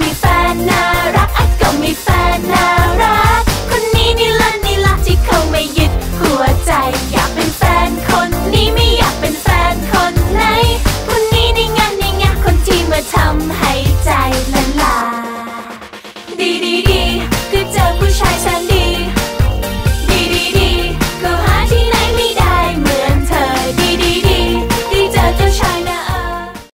มีแฟนน่ารักอัก็มีแฟนน่ารัก คนนี้นี่ละนี่ละที่เขาไม่ยึดหัวใจ อยากเป็นแฟนคนนี้ไม่อยากเป็นแฟนคนไหน คนนี้นี่งานนี่งานคนที่มาทำให้ใจละลาดีดี